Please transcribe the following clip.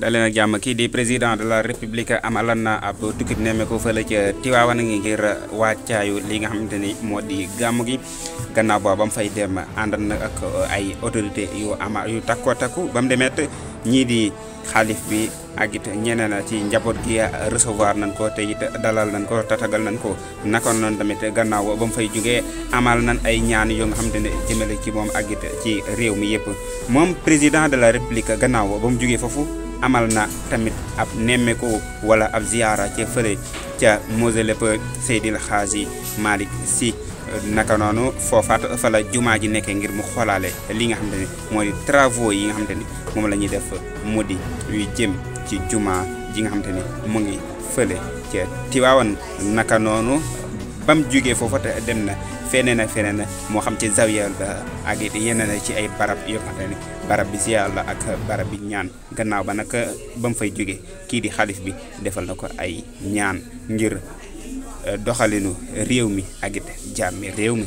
dalee nag jàmm kii di président de la république amalan na ab tukkib nemmeeku fële ca Tiwaawan ngi ngir wàccaayu li nga xamante ni moo di gàmm gi gannaaw boobu ba mu fay dem ànd na ak ay autorité yu ama yu takko takku ba mu demet ñii di xaalif bi ak it ñeneen ci njaboot gi recevoir nañ ko te it dalal nañ ko tatagal nañ ko naka noonu tamit gannaaw ba mu fay jógee amal nan ay ñaan yoo nga xamante ne jëmale ci moom ak it ci réew mi yëpp moom président de la république gannaaw ba mu jógee foofu amal na tamit ab nemmeeku wala ab ziyaara ca fële ca mausolée ba Seydil Hadji Malick Sy naka noonu foofaat fa la jumaa ji nekkee ngir mu xoolaale li nga xamante ne moo di travaux yi nga xamante ni moom la ñuy def mu di luy jëm ci jumaa ji nga xamante ni mu ngi fële ca Tiwaawan naka noonu ba mu jógee foofa te dem na feneen ak feneen moo xam ci zawiyal ba ak it yeneen ci ay barab yoo xam ne barab bi ziyaar la ak barab bi ñaan gannaaw ba nag ba mu fay jóge kii di xalif bi defal na ko ay ñaan ngir doxalinu réew mi ak it jàmmi réew mi